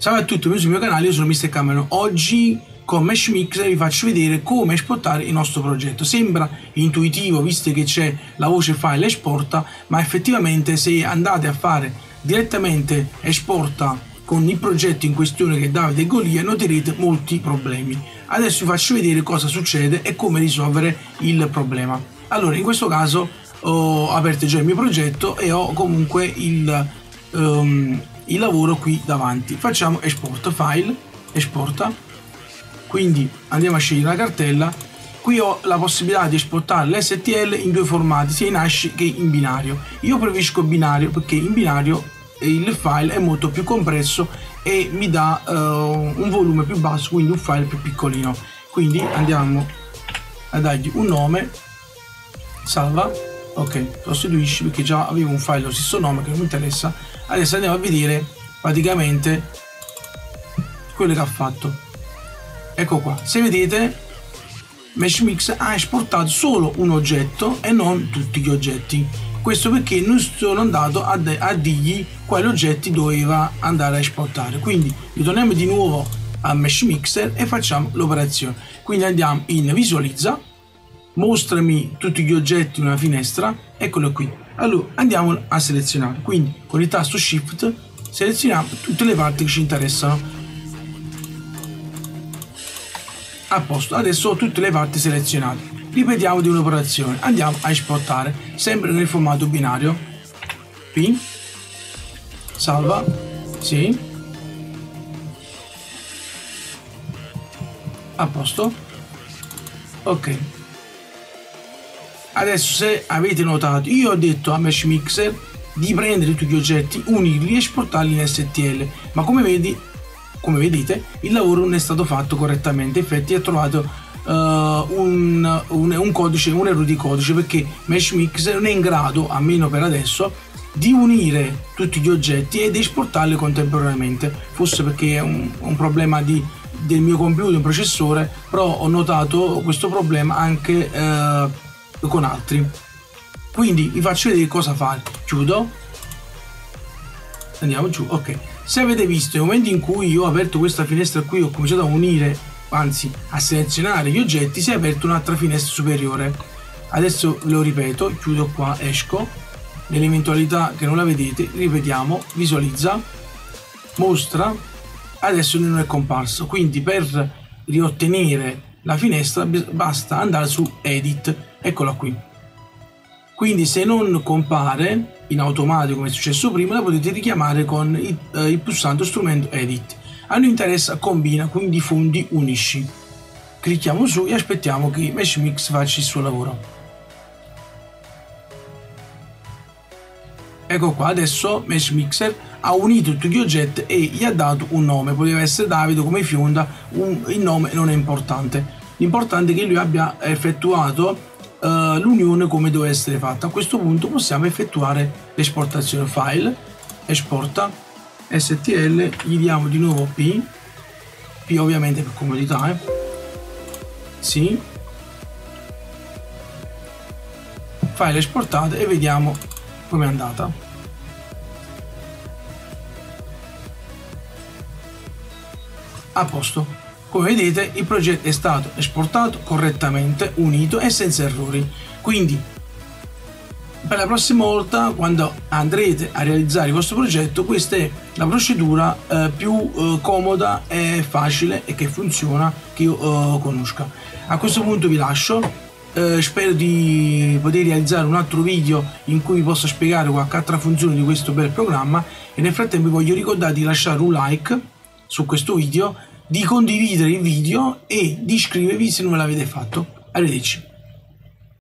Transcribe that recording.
Salve a tutti, benvenuti sul mio canale, io sono Mr. Cameron. Oggi con Mesh Mixer vi faccio vedere come esportare il nostro progetto. Sembra intuitivo visto che c'è la voce file esporta, ma effettivamente se andate a fare direttamente esporta con il progetto in questione che è Davide Golia noterete molti problemi. Adesso vi faccio vedere cosa succede e come risolvere il problema. Allora, in questo caso ho aperto già il mio progetto e ho comunque il, um, il lavoro qui davanti. Facciamo export file, esporta. Quindi andiamo a scegliere la cartella. Qui ho la possibilità di esportare l'STL in due formati, sia in hash che in binario. Io preferisco binario perché in binario il file è molto più compresso e mi dà uh, un volume più basso quindi un file più piccolino quindi andiamo a dargli un nome salva ok sostituisci perché già avevo un file allo stesso nome che non mi interessa. Adesso andiamo a vedere praticamente quello che ha fatto. Ecco qua. Se vedete MeshMix ha esportato solo un oggetto e non tutti gli oggetti. Questo perché non sono andato a, a dirgli quali oggetti doveva andare a esportare. Quindi ritorniamo di nuovo a mesh mixer e facciamo l'operazione. Quindi andiamo in visualizza mostrami tutti gli oggetti in una finestra eccolo qui. Allora andiamo a selezionare. Quindi con il tasto shift selezioniamo tutte le parti che ci interessano. A posto adesso ho tutte le parti selezionate. Ripetiamo di un'operazione. Andiamo a esportare sempre nel formato binario. P salva. Sì. A posto. Ok adesso se avete notato io ho detto a Mesh Mixer di prendere tutti gli oggetti unirli e esportarli in STL ma come vedi come vedete il lavoro non è stato fatto correttamente infatti ha trovato uh, un, un, un, codice, un errore di codice perché Mesh Mixer non è in grado, almeno per adesso, di unire tutti gli oggetti ed esportarli contemporaneamente. Forse perché è un, un problema di, del mio computer, un processore, però ho notato questo problema anche uh, con altri. Quindi vi faccio vedere cosa fare. Chiudo. Andiamo giù, ok. Se avete visto, nel momento in cui io ho aperto questa finestra qui, ho cominciato a unire anzi a selezionare gli oggetti si è aperta un'altra finestra superiore adesso lo ripeto chiudo qua esco nell'eventualità che non la vedete ripetiamo visualizza mostra adesso non è comparso quindi per riottenere la finestra basta andare su edit eccola qui quindi se non compare in automatico come è successo prima la potete richiamare con il, eh, il pulsante strumento edit a noi interessa combina, quindi fondi unisci. Clicchiamo su e aspettiamo che MeshMix faccia il suo lavoro. Ecco qua, adesso Mesh Mixer ha unito tutti gli oggetti e gli ha dato un nome. Poteva essere Davide come Fionda, un, il nome non è importante. L'importante è che lui abbia effettuato uh, l'unione come deve essere fatta. A questo punto possiamo effettuare l'esportazione file, esporta STL gli diamo di nuovo P P ovviamente per comodità eh. sì file esportate e vediamo come è andata a posto come vedete il progetto è stato esportato correttamente unito e senza errori. Quindi per la prossima volta quando andrete a realizzare il vostro progetto questa è la procedura eh, più eh, comoda e facile e che funziona che io eh, conosca. A questo punto vi lascio. Eh, spero di poter realizzare un altro video in cui vi posso spiegare qualche altra funzione di questo bel programma. E nel frattempo vi voglio ricordare di lasciare un like su questo video di condividere il video e di iscrivervi se non l'avete fatto. Arrivederci